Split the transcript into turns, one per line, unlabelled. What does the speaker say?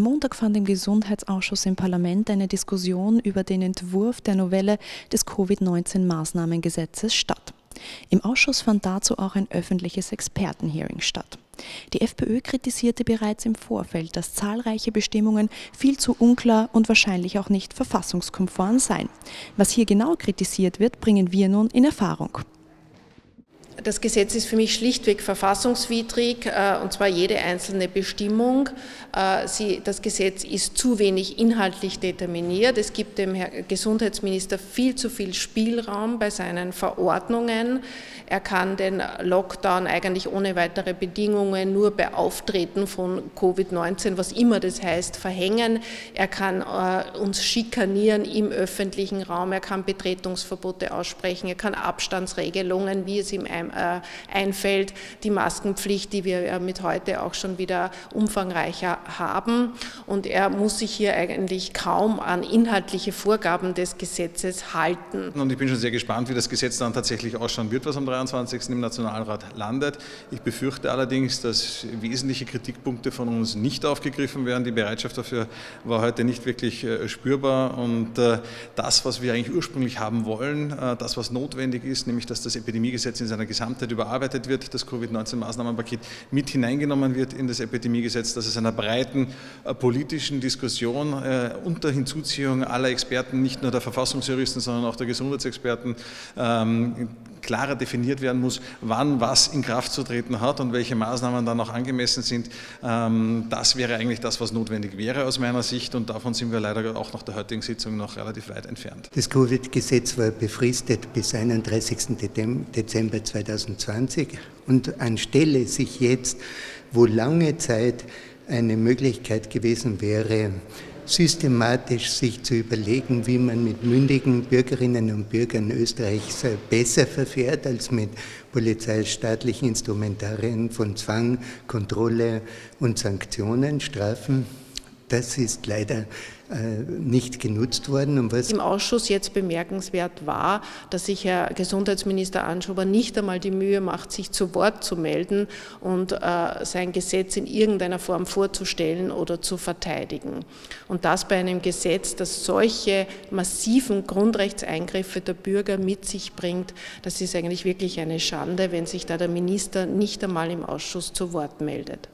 Am Montag fand im Gesundheitsausschuss im Parlament eine Diskussion über den Entwurf der Novelle des Covid-19-Maßnahmengesetzes statt. Im Ausschuss fand dazu auch ein öffentliches Expertenhearing statt. Die FPÖ kritisierte bereits im Vorfeld, dass zahlreiche Bestimmungen viel zu unklar und wahrscheinlich auch nicht verfassungskonform seien. Was hier genau kritisiert wird, bringen wir nun in Erfahrung.
Das Gesetz ist für mich schlichtweg verfassungswidrig, äh, und zwar jede einzelne Bestimmung. Äh, das Gesetz ist zu wenig inhaltlich determiniert. Es gibt dem Gesundheitsminister viel zu viel Spielraum bei seinen Verordnungen. Er kann den Lockdown eigentlich ohne weitere Bedingungen nur bei Auftreten von Covid-19, was immer das heißt, verhängen. Er kann äh, uns schikanieren im öffentlichen Raum. Er kann Betretungsverbote aussprechen. Er kann Abstandsregelungen, wie es ihm äh, einfällt, die Maskenpflicht, die wir mit heute auch schon wieder umfangreicher haben. Und er muss sich hier eigentlich kaum an inhaltliche Vorgaben des Gesetzes halten.
Und ich bin schon sehr gespannt, wie das Gesetz dann tatsächlich ausschauen wird, was am 23. im Nationalrat landet. Ich befürchte allerdings, dass wesentliche Kritikpunkte von uns nicht aufgegriffen werden. Die Bereitschaft dafür war heute nicht wirklich äh, spürbar. Und äh, das, was wir eigentlich ursprünglich haben wollen, das, was notwendig ist, nämlich dass das Epidemiegesetz in seiner Gesamtheit Gesamtheit überarbeitet wird, das Covid-19-Maßnahmenpaket mit hineingenommen wird in das Epidemiegesetz, dass es einer breiten äh, politischen Diskussion äh, unter Hinzuziehung aller Experten, nicht nur der Verfassungsjuristen, sondern auch der Gesundheitsexperten, ähm, klarer definiert werden muss, wann was in Kraft zu treten hat und welche Maßnahmen dann auch angemessen sind. Ähm, das wäre eigentlich das, was notwendig wäre aus meiner Sicht und davon sind wir leider auch nach der heutigen Sitzung noch relativ weit entfernt.
Das Covid-Gesetz war befristet bis 31. Dezember 2020 und anstelle sich jetzt, wo lange Zeit eine Möglichkeit gewesen wäre, systematisch sich zu überlegen, wie man mit mündigen Bürgerinnen und Bürgern Österreichs besser verfährt als mit polizeistaatlichen Instrumentarien von Zwang, Kontrolle und Sanktionen, Strafen. Das ist leider äh, nicht genutzt worden.
Und was Im Ausschuss jetzt bemerkenswert war, dass sich Herr Gesundheitsminister Anschober nicht einmal die Mühe macht, sich zu Wort zu melden und äh, sein Gesetz in irgendeiner Form vorzustellen oder zu verteidigen. Und das bei einem Gesetz, das solche massiven Grundrechtseingriffe der Bürger mit sich bringt, das ist eigentlich wirklich eine Schande, wenn sich da der Minister nicht einmal im Ausschuss zu Wort meldet.